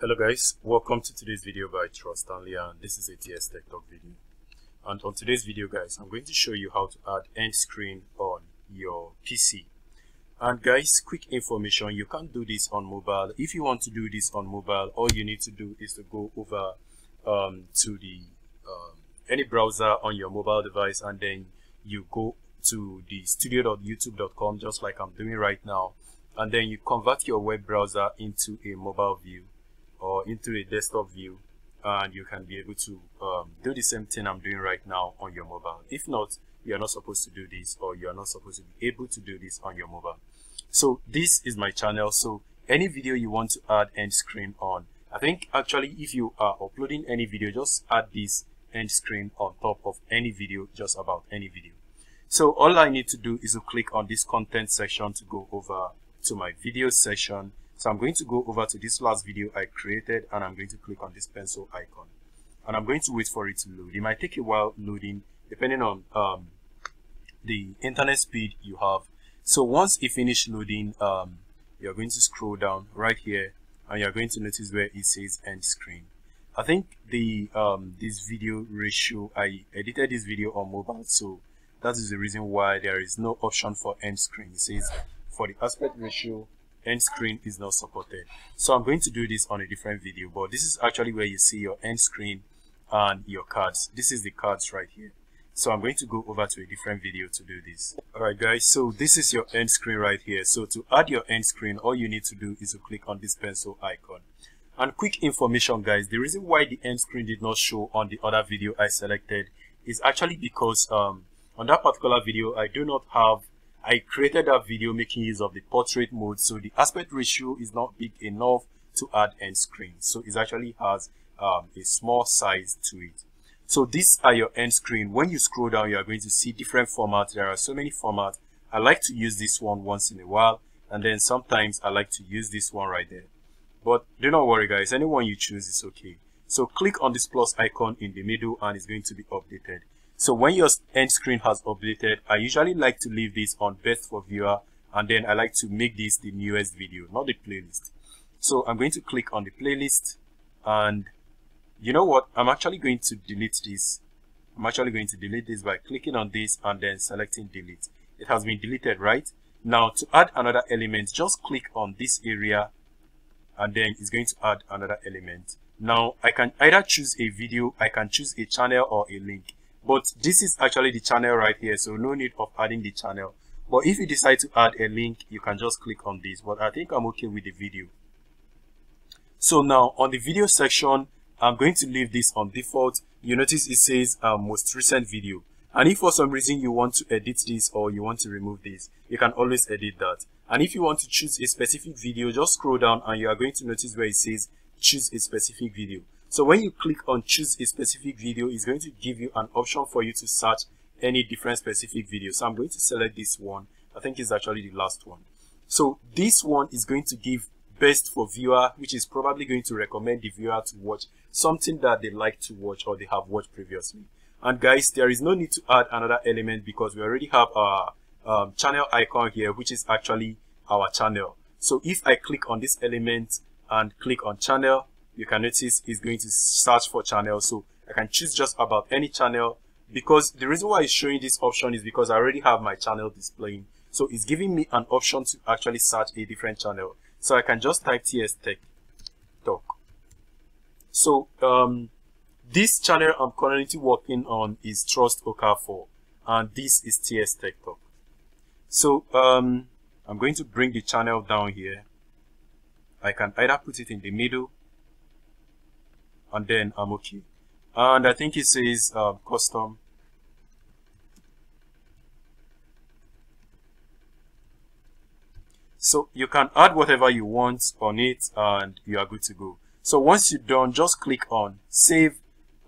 Hello guys, welcome to today's video by Trust Stanley and this is a TS Tech Talk video. And on today's video guys, I'm going to show you how to add end screen on your PC. And guys, quick information, you can't do this on mobile. If you want to do this on mobile, all you need to do is to go over um, to the um, any browser on your mobile device and then you go to the studio.youtube.com just like I'm doing right now and then you convert your web browser into a mobile view or into a desktop view and you can be able to um, do the same thing I'm doing right now on your mobile. If not, you're not supposed to do this or you're not supposed to be able to do this on your mobile. So this is my channel. So any video you want to add end screen on, I think actually if you are uploading any video, just add this end screen on top of any video, just about any video. So all I need to do is to click on this content section to go over to my video section so I'm going to go over to this last video I created and I'm going to click on this pencil icon. And I'm going to wait for it to load. It might take a while loading depending on um, the internet speed you have. So once it finishes loading, um, you're going to scroll down right here and you're going to notice where it says end screen. I think the um, this video ratio, I edited this video on mobile, so that is the reason why there is no option for end screen. It says for the aspect ratio end screen is not supported. So I'm going to do this on a different video, but this is actually where you see your end screen and your cards. This is the cards right here. So I'm going to go over to a different video to do this. Alright guys, so this is your end screen right here. So to add your end screen, all you need to do is to click on this pencil icon. And quick information guys, the reason why the end screen did not show on the other video I selected is actually because um, on that particular video I do not have I created that video making use of the portrait mode so the aspect ratio is not big enough to add end screen. So it actually has um, a small size to it. So these are your end screen. When you scroll down you are going to see different formats. There are so many formats. I like to use this one once in a while and then sometimes I like to use this one right there. But do not worry guys. Anyone you choose is okay. So click on this plus icon in the middle and it's going to be updated so when your end screen has updated, I usually like to leave this on best for viewer and then I like to make this the newest video, not the playlist. So I'm going to click on the playlist and you know what? I'm actually going to delete this. I'm actually going to delete this by clicking on this and then selecting delete. It has been deleted, right? Now to add another element, just click on this area and then it's going to add another element. Now I can either choose a video, I can choose a channel or a link but this is actually the channel right here so no need of adding the channel. But if you decide to add a link you can just click on this but i think i'm okay with the video. So now on the video section i'm going to leave this on default. You notice it says uh, most recent video. And if for some reason you want to edit this or you want to remove this you can always edit that. And if you want to choose a specific video just scroll down and you are going to notice where it says choose a specific video so when you click on choose a specific video, it's going to give you an option for you to search any different specific video. So I'm going to select this one. I think it's actually the last one. So this one is going to give best for viewer, which is probably going to recommend the viewer to watch something that they like to watch or they have watched previously. And guys, there is no need to add another element because we already have our um, channel icon here, which is actually our channel. So if I click on this element and click on channel, you can notice it's going to search for channel. So I can choose just about any channel because the reason why it's showing this option is because I already have my channel displaying. So it's giving me an option to actually search a different channel. So I can just type TS Tech Talk. So um, this channel I'm currently working on is Trust OK4 and this is TS Tech Talk. So um, I'm going to bring the channel down here. I can either put it in the middle and then I'm okay. And I think it says uh, custom. So you can add whatever you want on it and you are good to go. So once you're done, just click on save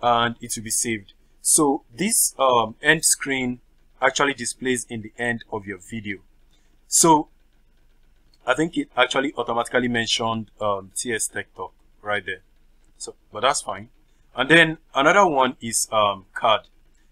and it will be saved. So this um, end screen actually displays in the end of your video. So I think it actually automatically mentioned um, TS Tech Talk right there. So, but that's fine. And then another one is um, card.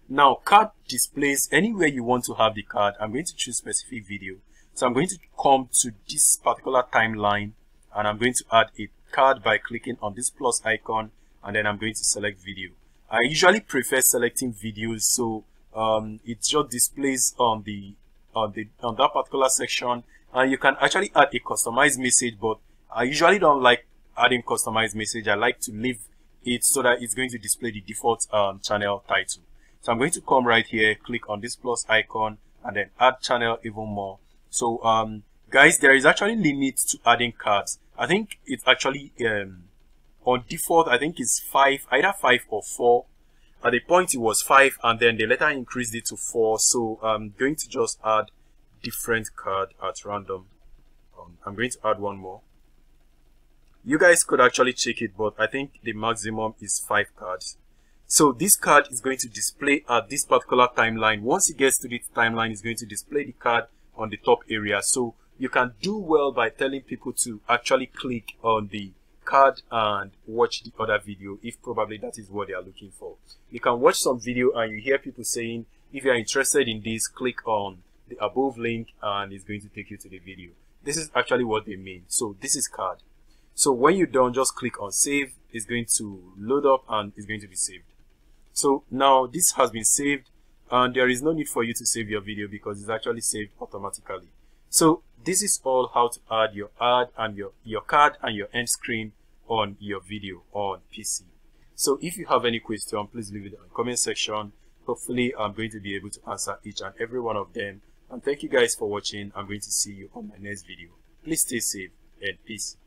Now, card displays anywhere you want to have the card. I'm going to choose specific video. So I'm going to come to this particular timeline and I'm going to add a card by clicking on this plus icon and then I'm going to select video. I usually prefer selecting videos so um, it just displays on the on the on that particular section and you can actually add a customized message but I usually don't like adding customized message I like to leave it so that it's going to display the default um, channel title. So I'm going to come right here click on this plus icon and then add channel even more. So um, guys there is actually limit to adding cards. I think it's actually um, on default I think it's five either five or four. At the point it was five and then they later increased it to four. So I'm going to just add different card at random. Um, I'm going to add one more you guys could actually check it but I think the maximum is five cards so this card is going to display at this particular timeline once it gets to this timeline it's going to display the card on the top area so you can do well by telling people to actually click on the card and watch the other video if probably that is what they are looking for. You can watch some video and you hear people saying, if you are interested in this, click on the above link and it's going to take you to the video. This is actually what they mean. So this is card. So when you're done, just click on save. It's going to load up and it's going to be saved. So now this has been saved and there is no need for you to save your video because it's actually saved automatically. So this is all how to add your ad and your, your card and your end screen on your video on PC. So if you have any question, please leave it in the comment section. Hopefully, I'm going to be able to answer each and every one of them. And thank you guys for watching. I'm going to see you on my next video. Please stay safe and peace.